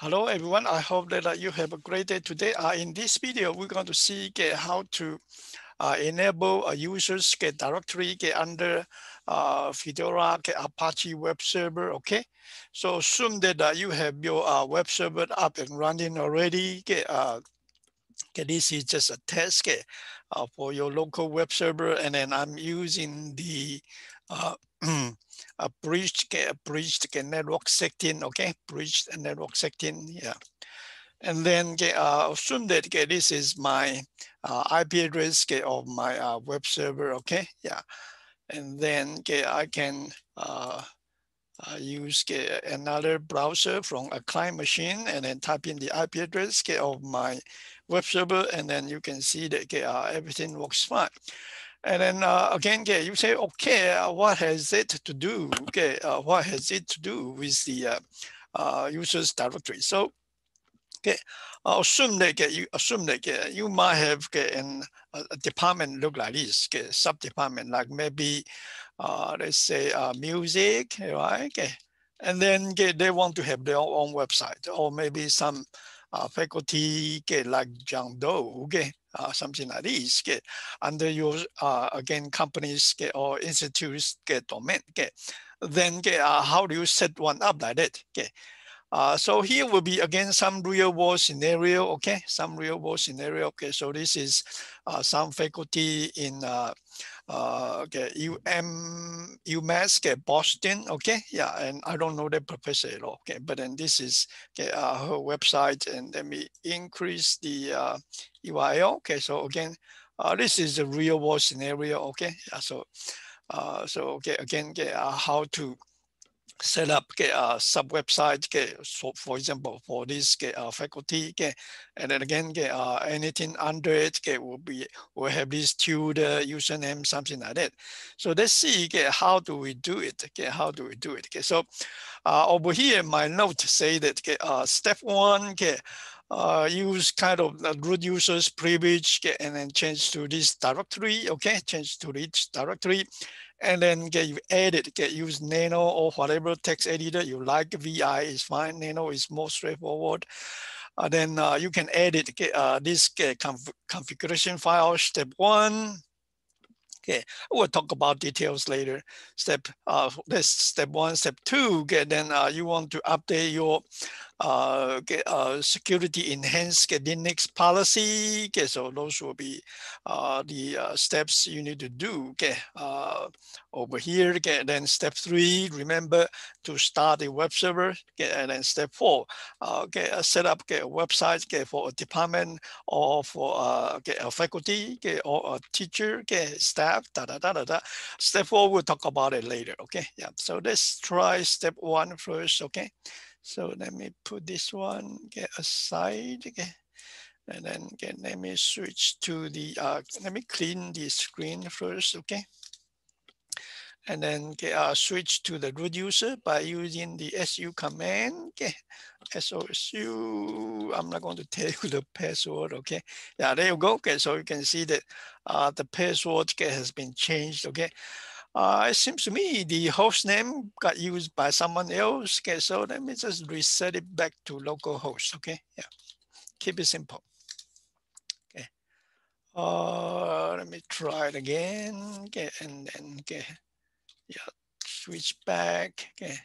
Hello, everyone. I hope that uh, you have a great day today. Uh, in this video, we're going to see how to uh, enable a user's get directory get under uh, Fedora get Apache web server. Okay, so assume that uh, you have your uh, web server up and running already. Uh, get this is just a test uh, for your local web server, and then I'm using the uh, a bridge a bridge get network setting okay? Bridge and network setting yeah. And then uh, assume that get, this is my uh, IP address get, of my uh, web server okay? Yeah. And then get, I can uh, uh, use get, another browser from a client machine and then type in the IP address get, of my web server and then you can see that get, uh, everything works fine. And then uh, again, okay, you say, okay, uh, what has it to do? Okay, uh, what has it to do with the uh, uh, user's directory? So, okay, I'll assume that okay, you assume that okay, you might have okay, an, a department look like this, okay, sub department, like maybe uh, let's say music, right? Okay, and then okay, they want to have their own website, or maybe some faculty, okay, like John Doe, okay, uh, something like this get under your uh, again companies get or institutes get domain get then get uh, how do you set one up like that? Okay uh, so here will be again some real world scenario okay? Some real world scenario okay? So this is uh, some faculty in uh, uh, okay, UM, UMass, okay, Boston, okay, yeah, and I don't know the professor at all, okay, but then this is okay, uh, her website, and let me increase the uh, URL, okay, so again, uh, this is a real world scenario, okay, yeah, so, uh, so okay, again, okay, uh, how to set up get a sub website get so for example for this uh, faculty and then again uh, anything under it will be will have this tutor username something like that so let's see how do we do it get how do we do it okay so uh, over here my note say that uh, step one uh, use kind of the root users privilege and then change to this directory okay? Change to this directory and then get you edit, get use Nano or whatever text editor you like. VI is fine. Nano is more straightforward. Uh, then uh, you can edit get, uh, this conf configuration file. Step one. Okay, we'll talk about details later. Step uh, this step one, step two. Get then uh, you want to update your uh, security enhanced Linux policy. Okay, so those will be the steps you need to do. Okay, over here. Okay, then step three, remember to start a web server. Okay, and then step four, okay, set up a website for a department or for a faculty or a teacher, staff. Da, da, da, da, da. Step four, we'll talk about it later. Okay, yeah. So let's try step one first. Okay. So let me put this one get aside again. And then again, let me switch to the, uh, let me clean the screen first, okay? And then get, uh, switch to the root user by using the su command, okay? SOSU, I'm not going to tell you the password, okay? Yeah, there you go, okay? So you can see that uh, the password okay, has been changed, okay? Uh, it seems to me the host name got used by someone else. Okay, so let me just reset it back to localhost. Okay, yeah, keep it simple. Okay, uh, let me try it again. Okay, and then okay, yeah, switch back. Okay.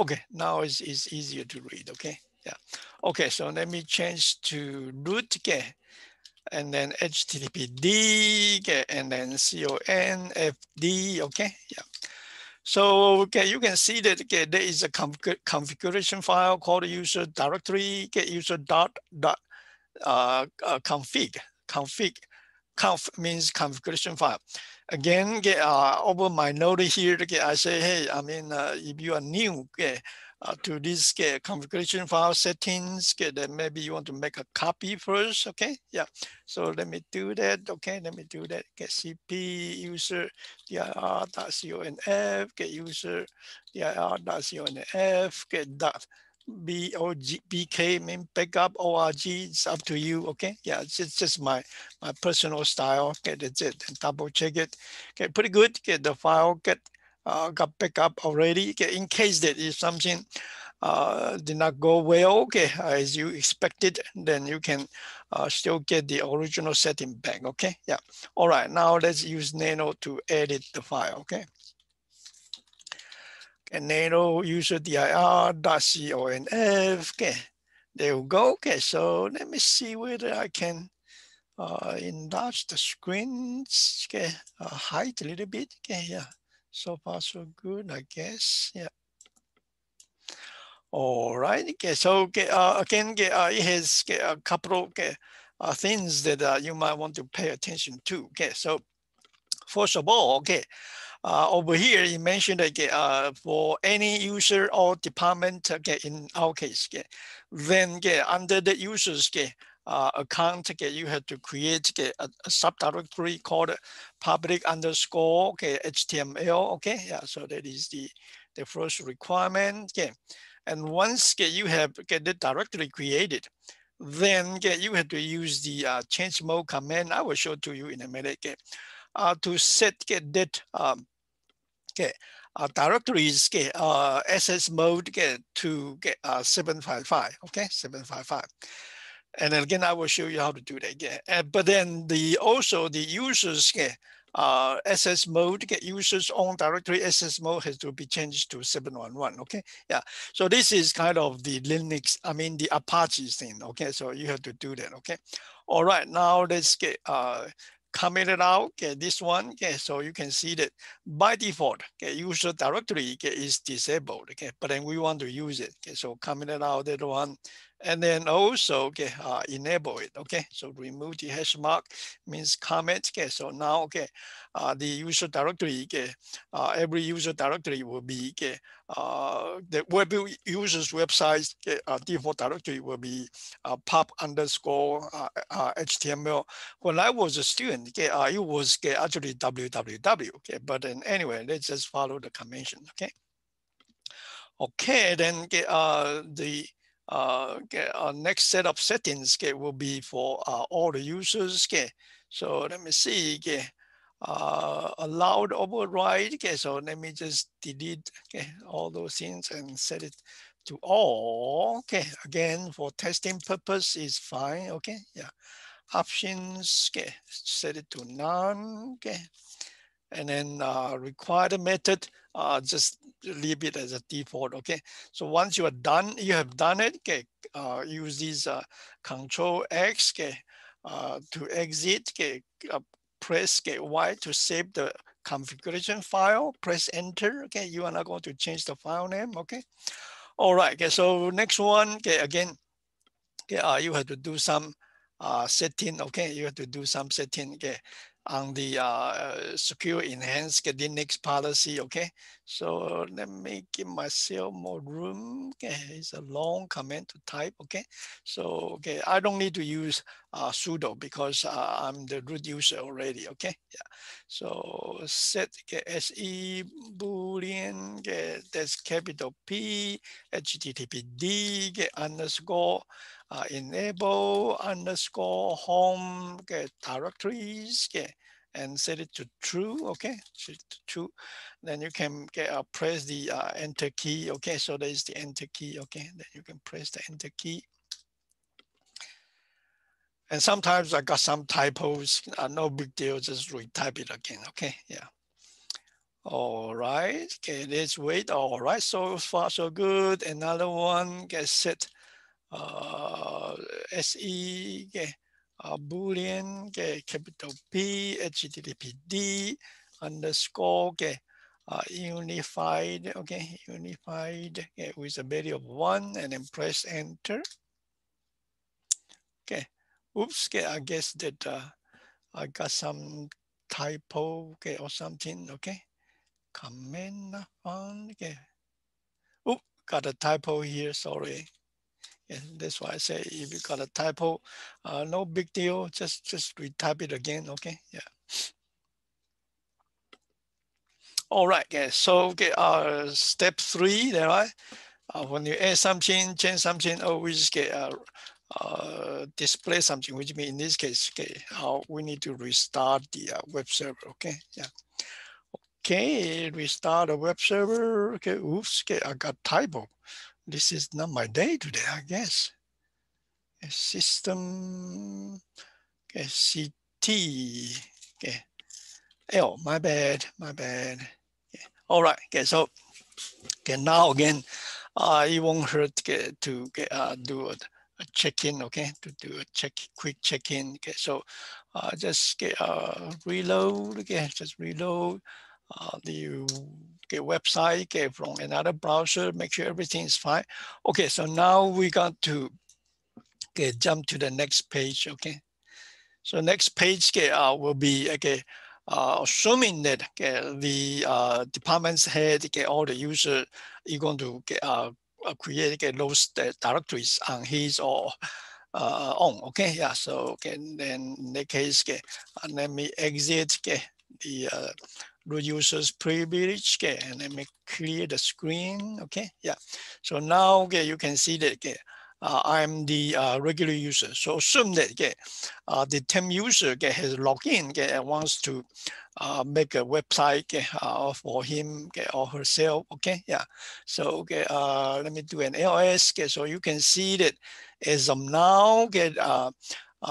Okay, now it's, it's easier to read, okay? Yeah. Okay, so let me change to root, okay? And then HTTPD, and then CONFD, okay, yeah. So okay, you can see that okay, there is a config configuration file called user directory, get user dot dot uh, uh, config config conf means configuration file. Again, get uh, over my note here, okay, I say, hey, I mean, uh, if you are new, okay, uh, to this get configuration file settings, get then maybe you want to make a copy first, okay? Yeah, so let me do that, okay? Let me do that, get cp user dir.conf, get user dir.conf, get dot B O G B K mean backup org. It's up to you. Okay. Yeah. It's just, just my my personal style. Okay. That's it. And double check it. Okay. Pretty good. Get the file. Get uh, got back up already. Okay, in case that if something uh, did not go well, okay, as you expected, then you can uh, still get the original setting back, okay? Yeah, all right, now let's use Nano to edit the file, okay? Okay, Nano user dir dot conf, okay, there we go, okay, so let me see whether I can uh, enlarge the screen, okay, uh, height a little bit, okay, yeah, so far so good, I guess, yeah. All right. Okay. So okay, uh, again, uh, it has a couple of uh, things that uh, you might want to pay attention to. Okay. So first of all, okay, uh, over here you mentioned okay, uh, for any user or department, okay, in our case, okay, then okay, under the users okay, uh, account, okay, you have to create okay, a, a subdirectory called public underscore okay, HTML. Okay. Yeah. So that is the the first requirement. Okay. And once get, you have get the directory created, then get, you have to use the uh, change mode command. I will show to you in a minute okay, uh, to set get that um, get, uh, directories get, uh, SS mode get to get uh, 755. Okay, 755. And then again, I will show you how to do that again. And, but then the also the users get uh, SS mode, get users own directory SS mode has to be changed to 711. Okay, yeah. So this is kind of the Linux, I mean the Apache thing. Okay, so you have to do that. Okay. All right, now let's get uh, commented out. Okay, this one. Okay, so you can see that by default, okay, user directory is disabled. Okay, but then we want to use it. Okay, so comment it out that one and then also okay uh, enable it okay? So remove the hash mark means comment okay? So now okay uh, the user directory okay uh, every user directory will be okay uh, the web users website okay, uh, default directory will be uh, pub underscore html when i was a student okay it was okay, actually www okay? But then anyway let's just follow the convention okay? Okay then okay, the uh, okay, our next set of settings okay, will be for uh, all the users. Okay. So let me see. Okay. Uh, allowed override. Okay, so let me just delete okay, all those things and set it to all. Okay, again, for testing purpose is fine. Okay, yeah. Options, okay, set it to none. Okay, and then uh, required method, uh, just leave it as a default, okay? So once you are done, you have done it, okay, uh, use these uh, control X, okay, uh, to exit, okay, uh, press okay, Y to save the configuration file, press enter, okay, you are not going to change the file name, okay? All right, okay, so next one, okay, again, okay, uh, you have to do some setting, okay, you have to do some setting, okay, on the uh, secure enhanced Linux policy. Okay, so let me give myself more room. Okay, it's a long command to type. Okay, so okay, I don't need to use uh, sudo because uh, I'm the root user already. Okay, yeah. So set okay, se boolean okay, that's capital P httpd get underscore uh, enable underscore home get directories get and set it to true okay? To true. Then you can get uh, press the uh, enter key okay? So there is the enter key okay? Then you can press the enter key. And sometimes I got some typos, uh, no big deal, just retype it again, okay, yeah. All right, okay, let's wait. All right, so far so good. Another one gets set SE, Boolean, capital P, HTTPD, underscore, uh, unified, okay, unified okay, with a value of one and then press enter. Okay, oops, okay, I guess that uh, I got some typo, okay, or something, okay. Comment found, okay. Oop, got a typo here, sorry. And that's why I say if you got a typo, uh, no big deal, just, just retype it again, okay, yeah. All right, yeah. so okay, uh, step three, there, right? Uh, when you add something, change something, always get uh, uh, display something, which means in this case, okay, uh, we need to restart the uh, web server, okay, yeah. Okay, restart the web server. Okay, oops, okay, I got typo. This is not my day today, I guess. System, okay, CT, okay. Oh, my bad, my bad. Okay. All right, okay, so okay, now again, uh, it won't hurt okay, to get, uh, do a, a check-in, okay, to do a check, quick check-in. Okay, so uh, just get uh, reload, okay, just reload uh, the website get from another browser, make sure everything is fine. Okay, so now we got to get jump to the next page, okay? So next page okay, uh, will be okay, uh, assuming that okay, the uh, department's head get all the user you're going to get, uh, uh create get those directories on his or uh, own. Okay, yeah. So okay, then in that case, okay, uh, let me exit okay, the uh, users privilege okay, and let me clear the screen. Okay, yeah. So now okay, you can see that okay, uh, I'm the uh, regular user. So assume that okay, uh, the temp user okay, has logged in okay, and wants to uh, make a website okay, uh, for him okay, or herself. Okay, yeah. So okay, uh, let me do an ls. Okay, so you can see that as of now, okay,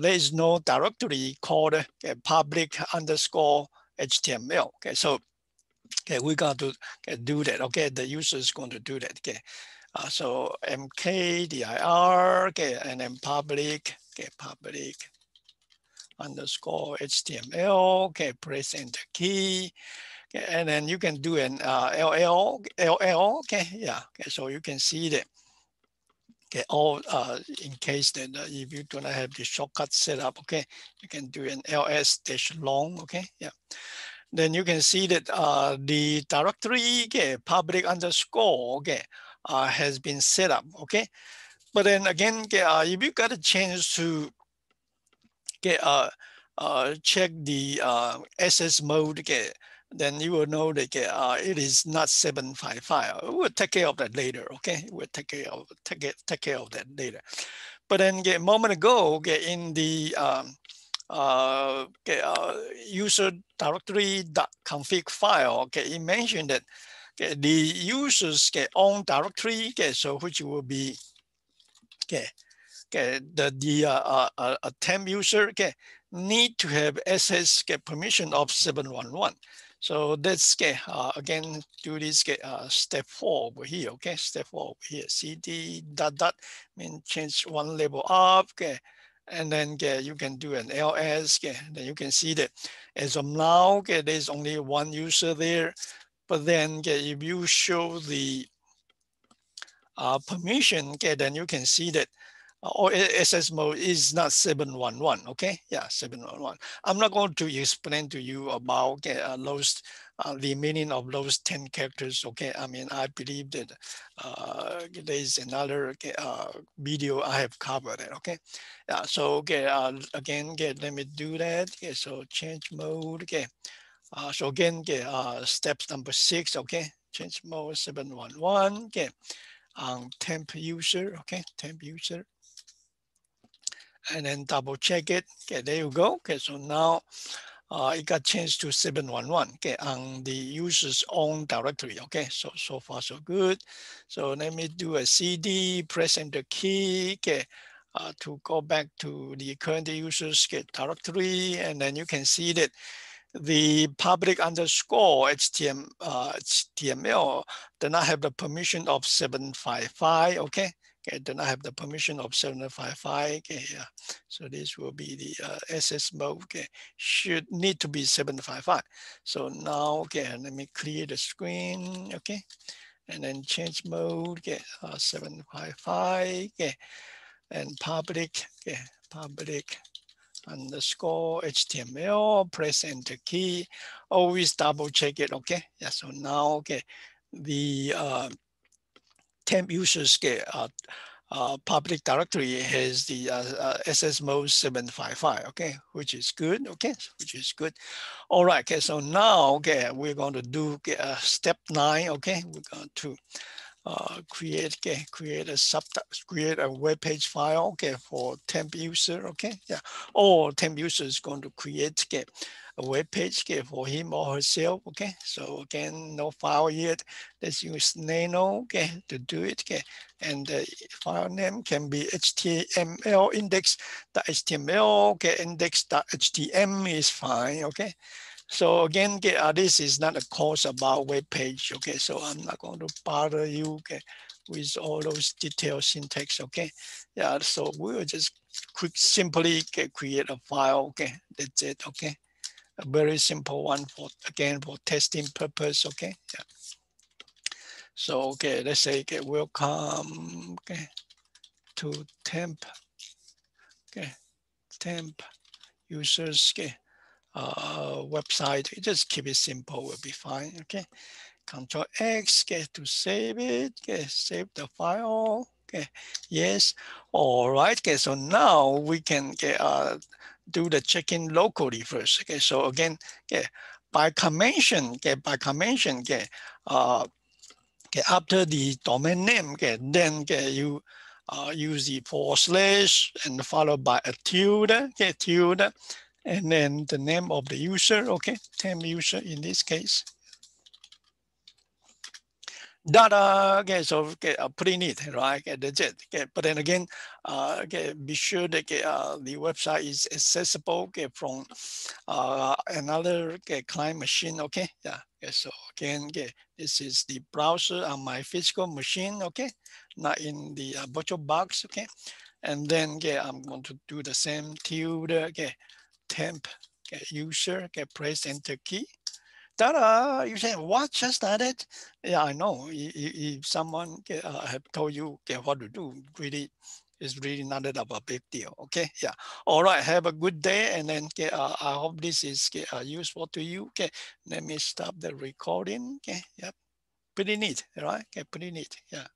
there is no directory called public underscore HTML. Okay, so okay, we got to okay, do that. Okay, the user is going to do that. Okay, uh, so mkdir, okay, and then public, okay, public underscore HTML, okay, press enter key. Okay, and then you can do an uh, LL, LL, okay, yeah, okay, so you can see that okay, all uh, in case that uh, if you do not have the shortcut set up, okay, you can do an ls dash long, okay, yeah. Then you can see that uh, the directory, okay, public underscore, okay, uh, has been set up, okay. But then again, okay, uh, if you got a chance to get uh, uh, check the uh, SS mode, okay, then you will know that uh, it is not 755. We'll take care of that later, okay? We'll take care of, take, it, take care of that later. But then a moment ago, okay, in the um, uh, okay, uh, user directory config file, okay, it mentioned that okay, the users okay, own directory, okay, so which will be okay, okay, the the uh, uh, uh, temp user okay, need to have SS permission of 711. So let's get uh, again do this get uh, step four over here. Okay, step four over here. CD dot dot mean change one level up. Okay, and then get you can do an ls. Okay, then you can see that as of now, okay, there's only one user there. But then okay, if you show the uh, permission, okay, then you can see that or SS mode is not 711, okay? Yeah, 711. I'm not going to explain to you about okay, uh, those, uh, the meaning of those 10 characters, okay? I mean, I believe that uh, there's another okay, uh, video I have covered it, okay? Yeah, so okay, uh, again, okay, let me do that. Okay, so change mode, okay. Uh, so again, okay, steps number six, okay? Change mode 711, okay. Um, temp user, okay, temp user and then double check it. Okay, there you go. Okay, so now uh, it got changed to 711 okay, on the user's own directory. Okay, so so far so good. So let me do a CD, press enter key okay, uh, to go back to the current user's okay, directory, and then you can see that the public underscore HTML, uh, HTML does not have the permission of 755. Okay, Okay, then I have the permission of 755. Okay, yeah. So this will be the uh, SS mode. Okay, should need to be 755. So now, okay, let me clear the screen. Okay, and then change mode. Okay, uh, 755. Okay, and public. Okay, public underscore HTML. Press enter key. Always double check it. Okay, yeah. So now, okay, the uh, temp users get uh, uh, public directory has the uh, uh, SS 755, okay, which is good, okay, which is good. All right, okay, so now, okay, we're going to do uh, step nine, okay, we're going to uh, create okay, create a sub create a web page file okay for temp user okay yeah or temp user is going to create okay, a web page for him or herself okay so again no file yet let's use nano okay to do it okay and the file name can be html index.html okay index.htm is fine okay so again, okay, uh, this is not a course about web page. Okay, so I'm not going to bother you okay, with all those detailed syntax. Okay, yeah. So we'll just quick simply okay, create a file. Okay, that's it. Okay, a very simple one for again for testing purpose. Okay, yeah. So okay, let's say okay, welcome okay to temp. Okay, temp users. Okay uh, website. Just keep it simple, will be fine. Okay. Control X, get to save it. Okay, save the file. Okay, yes. All right. Okay, so now we can get uh, do the check-in locally first. Okay, so again, okay, by convention, okay, by convention, okay, uh, okay, after the domain name, okay, then okay, you uh, use the forward slash and followed by a tilde, okay, tilde, and then the name of the user, okay, temp user in this case. Data, okay, so okay, uh, pretty neat, right? Okay, that's it. Okay, but then again, uh, okay, be sure that okay, uh, the website is accessible okay, from uh, another okay, client machine. Okay, yeah. Okay, so again, okay, this is the browser on my physical machine. Okay, not in the uh, virtual box. Okay, and then okay, I'm going to do the same tilde. Okay, temp get user get press enter key. Ta-da! You say what just added? Yeah, I know. If, someone uh, have told you what to do, really it's really not that of a big deal. Okay, yeah. All right. Have a good day, and then uh, I hope this is uh, useful to you. Okay, let me stop the recording. Okay, yep. Pretty neat, right? Okay, pretty neat. Yeah.